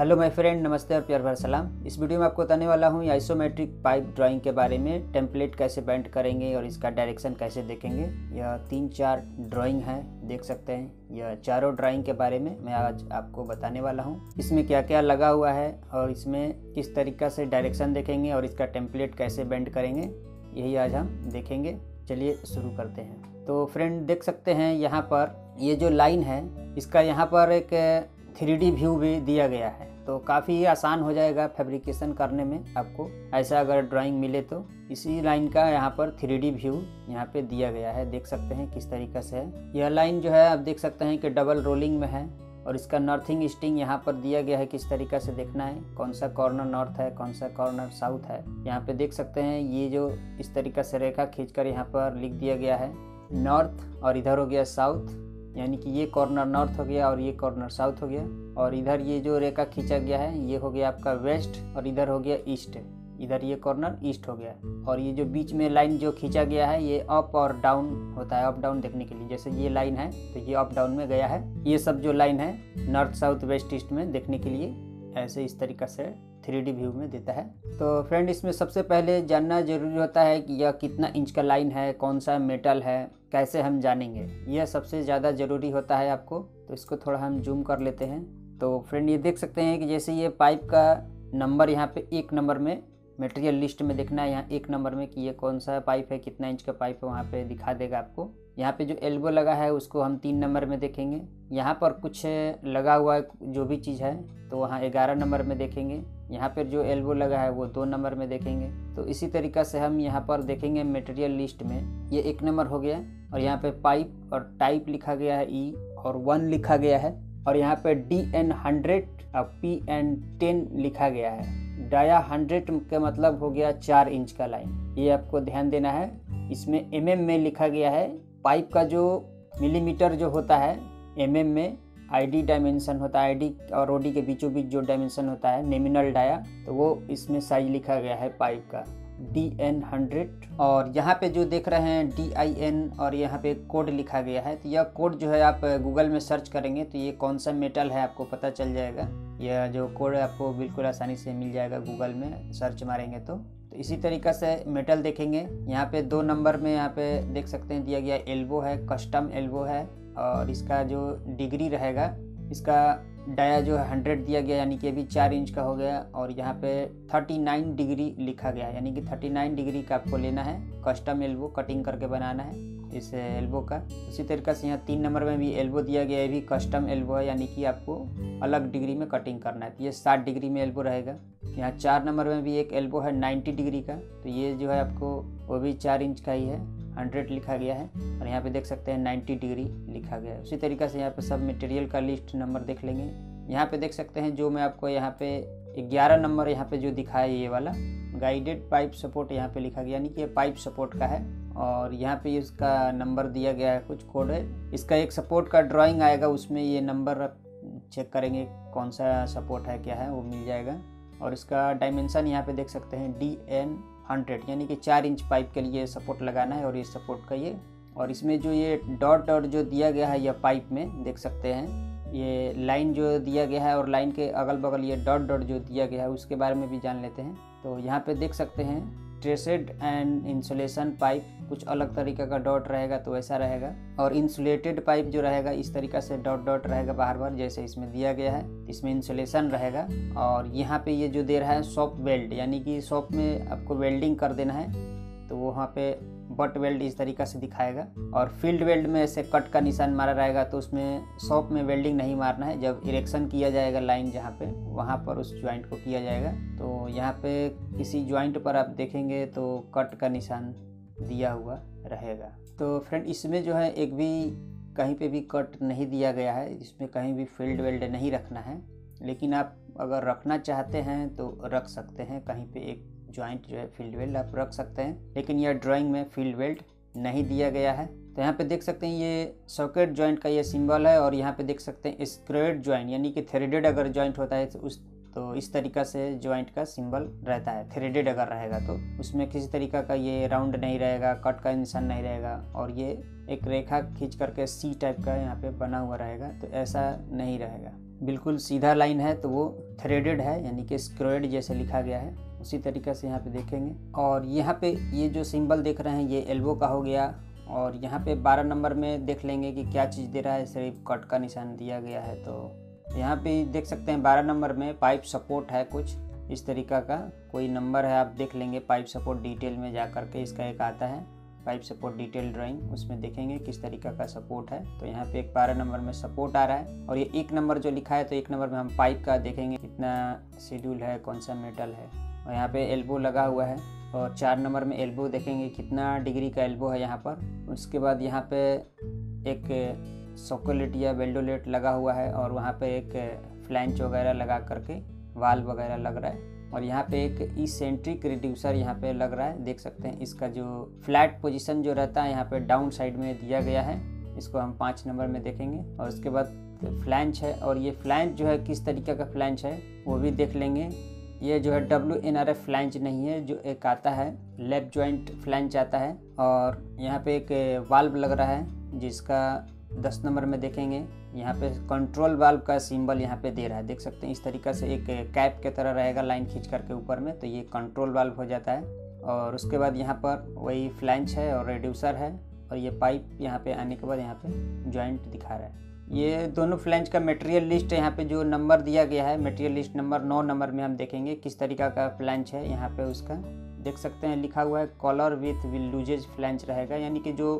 Hello my friend, नमस्ते और प्यार भरा सलाम। इस वीडियो में आपको बताने वाला हूँ आइसोमेट्रिक पाइप ड्राइंग के बारे में टेम्पलेट कैसे बैंड करेंगे और इसका डायरेक्शन कैसे देखेंगे। यह तीन चार ड्राइंग है, देख सकते हैं। यह चारों ड्राइंग के बारे में मैं आज आपको बताने वाला हूँ। इसमें क्या क्या लगा हुआ है और इसमें किस तरीका से डायरेक्शन देखेंगे और इसका टेम्पलेट कैसे बैंड करेंगे, यही आज हम देखेंगे। चलिए शुरू करते हैं। तो फ्रेंड देख सकते हैं यहाँ पर ये जो लाइन है, इसका यहाँ पर एक थ्री व्यू भी दिया गया है। तो काफ़ी आसान हो जाएगा फैब्रिकेशन करने में आपको। ऐसा अगर ड्राइंग मिले तो। इसी लाइन का यहाँ पर थ्री व्यू यहाँ पे दिया गया है। देख सकते हैं किस तरीके से है। यह लाइन जो है, आप देख सकते हैं कि डबल रोलिंग में है और इसका नॉर्थिंग स्टिंग यहाँ पर दिया गया है किस तरीके से देखना है। कौन सा कॉर्नर नॉर्थ है, कौन सा कॉर्नर साउथ है। यहाँ पे देख सकते हैं, ये जो इस तरीके से रेखा खींचकर यहाँ पर लिख दिया गया है। नॉर्थ और इधर हो गया साउथ यानी कि ये कॉर्नर नॉर्थ हो गया और ये कॉर्नर साउथ हो गया। और इधर ये जो रेखा खींचा गया है, ये हो गया आपका वेस्ट और इधर हो गया ईस्ट इधर ये कॉर्नर ईस्ट हो गया। और ये जो बीच में लाइन जो खींचा गया है, ये अप और डाउन होता है अप डाउन देखने के लिए। जैसे ये लाइन है तो ये अप डाउन में गया है। ये सब जो लाइन है नॉर्थ साउथ वेस्ट ईस्ट में देखने के लिए, ऐसे इस तरीका से थ्री व्यू में देता है। तो फ्रेंड, इसमें सबसे पहले जानना ज़रूरी होता है कि यह कितना इंच का लाइन है, कौन सा मेटल है, कैसे हम जानेंगे। यह सबसे ज़्यादा ज़रूरी होता है आपको। तो इसको थोड़ा हम जूम कर लेते हैं। तो फ्रेंड, ये देख सकते हैं कि जैसे ये पाइप का नंबर यहाँ पे एक नंबर में मटेरियल लिस्ट में देखना है, यहाँ एक नंबर में कि ये कौन सा पाइप है, कितना इंच का पाइप है, वहाँ पे दिखा देगा आपको। यहाँ पे जो एल्बो लगा है, उसको हम तीन नंबर में देखेंगे। यहाँ पर कुछ लगा हुआ जो भी चीज़ है तो वहाँ ग्यारह नंबर में देखेंगे। यहाँ पर जो एल्बो लगा है, वो दो नंबर में देखेंगे। तो इसी तरीक़ा से हम यहाँ पर देखेंगे मटेरियल लिस्ट में, ये एक नंबर हो गया और यहाँ पे पाइप और टाइप लिखा गया है ई और वन लिखा गया है, और यहाँ पे डी एन हंड्रेड और पी एन टेन लिखा गया है। डाया हंड्रेड का मतलब हो गया चार इंच का लाइन। ये आपको ध्यान देना है। इसमें एम mm में लिखा गया है। पाइप का जो मिलीमीटर जो होता है एम mm में आईडी डायमेंशन होता है। आईडी और ओडी के बीचों बीच जो डायमेंशन होता है नेमिनल डाया तो वो इसमें साइज़ लिखा गया है पाइप का। D N hundred. और यहाँ पे जो देख रहे हैं डी आई एन और यहाँ पे कोड लिखा गया है। तो यह कोड जो है आप गूगल में सर्च करेंगे तो ये कौन सा मेटल है आपको पता चल जाएगा। यह जो कोड आपको बिल्कुल आसानी से मिल जाएगा गूगल में, सर्च मारेंगे तो। तो इसी तरीक़ा से मेटल देखेंगे। यहाँ पे दो नंबर में यहाँ पे देख सकते हैं, दिया गया एल्बो है, कस्टम एल्बो है, और इसका जो डिग्री रहेगा, इसका डाया जो है हंड्रेड दिया गया, यानी कि अभी चार इंच का हो गया, और यहाँ पे थर्टी नाइन डिग्री लिखा गया, यानी कि थर्टी नाइन डिग्री का आपको लेना है, कस्टम एल्बो कटिंग करके बनाना है। इस एल्बो का। उसी तरीके से यहाँ तीन नंबर में भी एल्बो दिया गया है भी कस्टम एल्बो है, यानी कि आपको अलग डिग्री में कटिंग करना है। तो ये साठ डिग्री में एल्बो रहेगा। यहाँ चार नंबर में भी एक एल्बो है, नाइन्टी डिग्री का। तो ये जो है आपको, वो भी चार इंच का ही है हंड्रेड लिखा गया है। और यहाँ पे देख सकते हैं नाइन्टी डिग्री लिखा गया है। उसी तरीके से यहाँ पे सब मटेरियल का लिस्ट नंबर देख लेंगे। यहाँ पे देख सकते हैं जो मैं आपको यहाँ पे ग्यारह नंबर यहाँ पे जो दिखा है, ये वाला। गाइडेड पाइप सपोर्ट यहाँ पे लिखा गया, यानी कि ये पाइप सपोर्ट का है। और यहाँ पे इसका नंबर दिया गया है, कुछ कोड है। इसका एक सपोर्ट का ड्राइंग आएगा, उसमें ये नंबर चेक करेंगे कौन सा सपोर्ट है, क्या है, वो मिल जाएगा। और इसका डायमेंशन यहाँ पे देख सकते हैं डी एन हंड्रेड यानी कि चार इंच पाइप के लिए सपोर्ट लगाना है और ये सपोर्ट का ये। और इसमें जो ये डॉट डॉट जो दिया गया है यह पाइप में, देख सकते हैं। ये लाइन जो दिया गया है और लाइन के अगल बगल ये डॉट डॉट जो दिया गया है, उसके बारे में भी जान लेते हैं। तो यहाँ पे देख सकते हैं, ट्रेसेड एंड इंसुलेशन पाइप कुछ अलग तरीके का डॉट रहेगा तो ऐसा रहेगा। और इंसुलेटेड पाइप जो रहेगा, इस तरीका से डॉट डॉट रहेगा बाहर बार जैसे इसमें दिया गया है, इसमें इंसुलेशन रहेगा। और यहाँ पे ये जो दे रहा है, सॉफ्ट वेल्ड, यानी कि सॉफ्ट में आपको वेल्डिंग कर देना है तो वहाँ पे बट वेल्ड इस तरीका से दिखाएगा। और फ़ील्ड वेल्ड में ऐसे कट का निशान मारा रहेगा तो उसमें शॉप में वेल्डिंग नहीं मारना है। जब इरेक्शन किया जाएगा लाइन जहाँ पे, वहाँ पर उस ज्वाइंट को किया जाएगा। तो यहाँ पे किसी ज्वाइंट पर आप देखेंगे तो कट का निशान दिया हुआ रहेगा। तो फ्रेंड इसमें जो है एक भी कहीं पे भी कट नहीं दिया गया है। इसमें कहीं भी फ़ील्ड वेल्ड नहीं रखना है। लेकिन आप अगर रखना चाहते हैं तो रख सकते हैं। कहीं पे एक ज्वाइंट जो है फ़ील्ड वेल्ड आप रख सकते हैं, लेकिन यह ड्राइंग में फ़ील्ड वेल्ड नहीं दिया गया है। तो यहाँ पे देख सकते हैं ये सॉकेट ज्वाइंट का ये सिंबल है और यहाँ पे देख सकते हैं स्क्रेड ज्वाइंट यानी कि थ्रेडेड अगर ज्वाइंट होता है तो उस तो इस तरीका से ज्वाइंट का सिंबल रहता है। थ्रेडेड अगर रहेगा तो उसमें किसी तरीका का ये राउंड नहीं रहेगा कट का निशान नहीं रहेगा और ये एक रेखा खींच करके सी टाइप का यहाँ पे बना हुआ रहेगा तो ऐसा नहीं रहेगा। बिल्कुल सीधा लाइन है तो वो थ्रेडेड है, यानी कि स्क्रोइड जैसे लिखा गया है। उसी तरीके से यहाँ पे देखेंगे। और यहाँ पे ये जो सिंबल देख रहे हैं, ये एल्बो का हो गया। और यहाँ पे 12 नंबर में देख लेंगे कि क्या चीज़ दे रहा है। सिर्फ़ कट का निशान दिया गया है। तो यहाँ पे देख सकते हैं 12 नंबर में पाइप सपोर्ट है कुछ। इस तरीका का कोई नंबर है, आप देख लेंगे। पाइप सपोर्ट डिटेल में जा करके इसका एक आता है। पाइप सपोर्ट डिटेल ड्राइंग, उसमें देखेंगे किस तरीका का सपोर्ट है। तो यहाँ पे एक बारह नंबर में सपोर्ट आ रहा है। और ये एक नंबर जो लिखा है तो एक नंबर में हम पाइप का देखेंगे। कितना शेड्यूल है, कौन सा मेटल है। और यहाँ पे एल्बो लगा हुआ है और चार नंबर में एल्बो देखेंगे कितना डिग्री का एल्बो है यहाँ पर। उसके बाद यहाँ पे एक सोकोलेट या बेल्डोलेट लगा हुआ है और वहाँ पे एक फ्लैंच वगैरह लगा करके वाल वगैरह लग रहा है। और यहाँ पे एक इसेंट्रिक रिड्यूसर यहाँ पे लग रहा है, देख सकते हैं। इसका जो फ्लैट पोजीशन जो रहता है, यहाँ पे डाउन साइड में दिया गया है। इसको हम पाँच नंबर में देखेंगे और उसके बाद फ्लैंच है और ये फ्लैंच जो है किस तरीके का फ्लैंच है, वो भी देख लेंगे। ये जो है W N R F flange नहीं है, जो एक आता है लेफ़्ट ज्वाइंट फ्लैंच आता है और यहाँ पे एक वाल्व लग रहा है, जिसका दस नंबर में देखेंगे, यहाँ पे कंट्रोल वाल्व का सिंबल यहाँ पे दे रहा है। देख सकते हैं, इस तरीका से एक कैप के तरह रहेगा लाइन खींच करके ऊपर में तो ये कंट्रोल वाल्व हो जाता है। और उसके बाद यहाँ पर वही फ्लैंच है और रेड्यूसर है और ये पाइप यहाँ पे आने के बाद यहाँ पे ज्वाइंट दिखा रहा है। ये दोनों फ्लैंच का मटेरियल लिस्ट यहाँ पे जो नंबर दिया गया है मटेरियल लिस्ट नंबर नौ नंबर में हम देखेंगे किस तरीका का फ्लैंच है यहाँ पे उसका। देख सकते हैं लिखा हुआ है collar with weld loose flange रहेगा, यानी कि जो,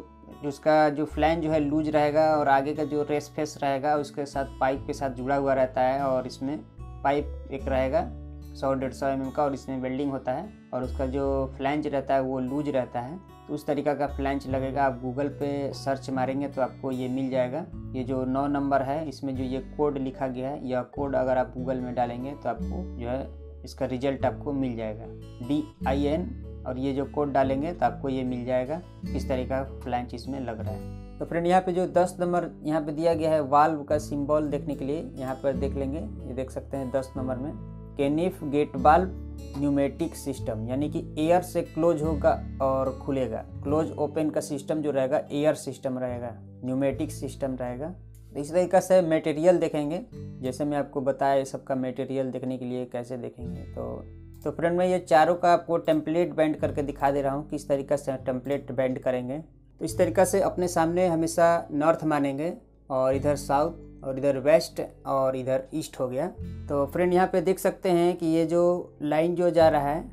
उसका जो फ्लैन जो है लूज रहेगा और आगे का जो रेस फेस रहेगा, उसके साथ पाइप के साथ जुड़ा हुआ रहता है और इसमें पाइप एक रहेगा, सौ डेढ़ सौ एम का और इसमें वेल्डिंग होता है और उसका जो फ्लैंच रहता है वो लूज रहता है। तो उस तरीका का फ्लैंच लगेगा। आप गूगल पे सर्च मारेंगे तो आपको ये मिल जाएगा। ये जो नौ नंबर है, इसमें जो ये कोड लिखा गया है, यह कोड अगर आप गूगल में डालेंगे तो आपको जो है इसका रिज़ल्ट आपको मिल जाएगा। डी आई एन और ये जो कोड डालेंगे तो आपको ये मिल जाएगा। किस तरीका का फ्लैंच इसमें लग रहा है। तो फ्रेंड, यहाँ पे जो 10 नंबर यहाँ पे दिया गया है, वाल्व का सिंबल देखने के लिए, यहाँ पर देख लेंगे। ये देख सकते हैं 10 नंबर में। Knife gate valve pneumatic system, यानी कि एयर से क्लोज होगा और खुलेगा। क्लोज ओपन का सिस्टम जो रहेगा, एयर सिस्टम रहेगा, न्यूमेटिक सिस्टम रहेगा। इस तरीका से मटेरियल देखेंगे। जैसे मैं आपको बताया सबका मटेरियल देखने के लिए कैसे देखेंगे तो तो फ्रेंड मैं ये चारों का आपको टेम्पलेट बैंड करके दिखा दे रहा हूँ, किस तरीके से टेम्पलेट बैंड करेंगे। तो इस तरीके से अपने सामने हमेशा नॉर्थ मानेंगे और इधर साउथ और इधर वेस्ट और इधर ईस्ट हो गया। तो फ्रेंड, यहाँ पे देख सकते हैं कि ये जो लाइन जो जा रहा है,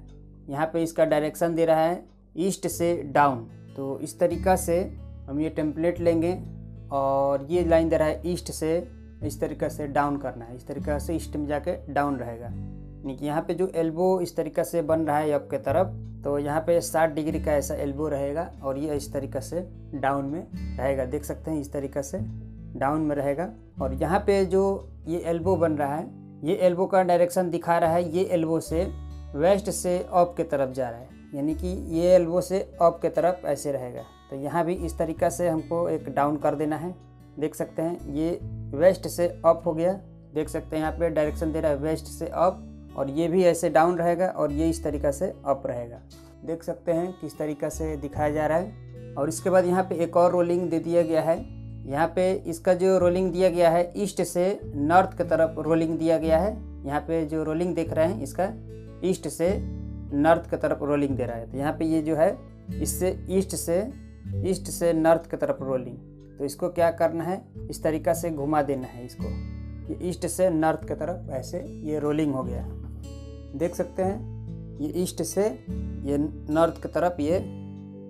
यहाँ पे इसका डायरेक्शन दे रहा है ईस्ट से डाउन। तो इस तरीका से हम ये टेम्पलेट लेंगे और ये लाइन दे रहा है ईस्ट से, इस तरीका से डाउन करना है। इस तरीका से ईस्ट में जाके डाउन रहेगा। यानी कि यहाँ पे जो एल्बो इस तरीका से बन रहा है अप के तरफ़ तो यहाँ पे 60 डिग्री का ऐसा एल्बो रहेगा और ये इस तरीका से डाउन में रहेगा। देख सकते हैं इस तरीका से डाउन में रहेगा। और यहाँ पे जो ये एल्बो बन रहा है, ये एल्बो का डायरेक्शन दिखा रहा है, ये एल्बो से वेस्ट से अप के तरफ़ जा रहा है। यानी कि ये एल्बो से अप के तरफ़ ऐसे रहेगा। तो यहाँ भी इस तरीका से हमको एक डाउन कर देना है। देख सकते हैं, ये वेस्ट से अप हो गया। देख सकते हैं यहाँ पे डायरेक्शन दे रहा है वेस्ट से अप और ये भी ऐसे डाउन रहेगा, और ये इस तरीका से अप रहेगा। देख सकते हैं किस तरीका से दिखाया जा रहा है। और इसके बाद यहाँ पे एक और रोलिंग दे दिया गया है। यहाँ पे इसका जो रोलिंग दिया गया है ईस्ट से नॉर्थ की तरफ़ रोलिंग दिया गया है। यहाँ पे जो रोलिंग देख रहे हैं, इसका ईस्ट से नॉर्थ की तरफ़ रोलिंग दे रहा है। तो यहाँ पे ये जो है, इससे ईस्ट से ईस्ट से नॉर्थ की तरफ़ रोलिंग तो इसको क्या करना है, इस तरीका से घुमा देना है इसको। ये ईस्ट से नॉर्थ की तरफ़ ऐसे ये रोलिंग हो गया। देख सकते हैं, ये ईस्ट से ये नॉर्थ की तरफ़ ये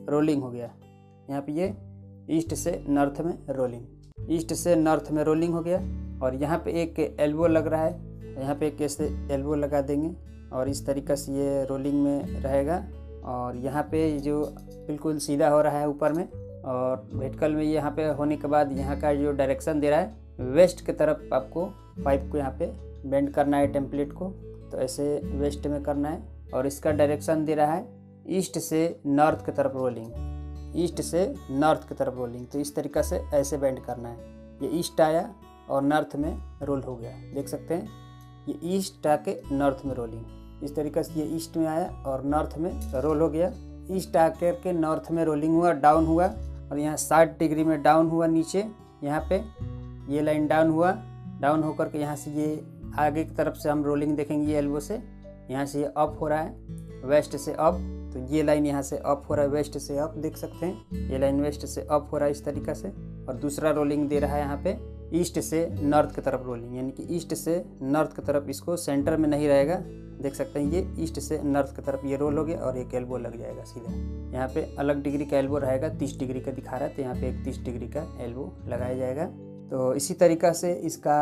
रोलिंग हो गया। यहाँ पे ये ईस्ट से नॉर्थ में रोलिंग। ईस्ट से नॉर्थ में रोलिंग हो गया और यहाँ पे एक एल्बो लग रहा है। यहाँ पे एक ऐसे एल्बो लगा देंगे और इस तरीक़े से ये रोलिंग में रहेगा। और यहाँ पे जो बिल्कुल सीधा हो रहा है ऊपर में और भेटकल में यहाँ पे होने के बाद यहाँ का जो डायरेक्शन दे रहा है वेस्ट की तरफ़ आपको पाइप को यहाँ पे बेंड करना है टेम्पलेट को। तो ऐसे वेस्ट में करना है और इसका डायरेक्शन दे रहा है ईस्ट से नॉर्थ की तरफ़ रोलिंग ईस्ट से नॉर्थ की तरफ़ रोलिंग तो इस तरीक़ा से ऐसे बेंड करना है। ये ईस्ट आया और नॉर्थ में रोल हो गया। देख सकते हैं, ये ईस्ट आके नॉर्थ में रोलिंग इस तरीके से ये ईस्ट में आया और नॉर्थ में रोल हो गया। ईस्ट आकर के नॉर्थ में रोलिंग हुआ डाउन हुआ और यहाँ साठ डिग्री में डाउन हुआ नीचे। यहाँ पे ये लाइन डाउन हुआ। डाउन होकर के यहाँ से ये आगे की तरफ़ से हम रोलिंग देखेंगे ये एल्बो से। यहाँ से ये अप हो रहा है। वेस्ट से अप तो ये लाइन यहाँ से अप हो रहा है वेस्ट से अप देख सकते हैं। ये लाइन वेस्ट से अप हो रहा है इस तरीका से। और दूसरा रोलिंग दे रहा है यहाँ पे ईस्ट से नॉर्थ की तरफ़ रोलिंग यानी कि ईस्ट से नॉर्थ की तरफ़ इसको सेंटर में नहीं रहेगा। देख सकते हैं, ये ईस्ट से नॉर्थ की तरफ़ ये रोल हो गया और एक एल्बो लग जाएगा सीधा। यहाँ पे अलग डिग्री का एल्बो रहेगा, तीस डिग्री का दिखा रहा है तो यहाँ पे एक तीस डिग्री का एल्बो लगाया जाएगा। तो इसी तरीक़ा से इसका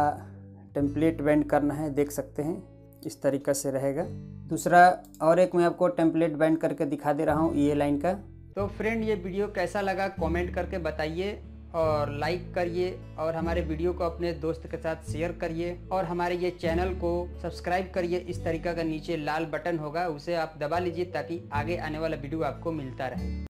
टेम्पलेट बैंड करना है, देख सकते हैं। इस तरीक़ा से रहेगा। दूसरा, और एक मैं आपको टेम्पलेट बैंड करके दिखा दे रहा हूँ ये लाइन का। तो फ्रेंड ये वीडियो कैसा लगा? कमेंट करके बताइए और लाइक करिए और हमारे वीडियो को अपने दोस्त के साथ शेयर करिए और हमारे ये चैनल को सब्सक्राइब करिए। इस तरीका का नीचे लाल बटन होगा, उसे आप दबा लीजिए ताकि आगे आने वाला वीडियो आपको मिलता रहे।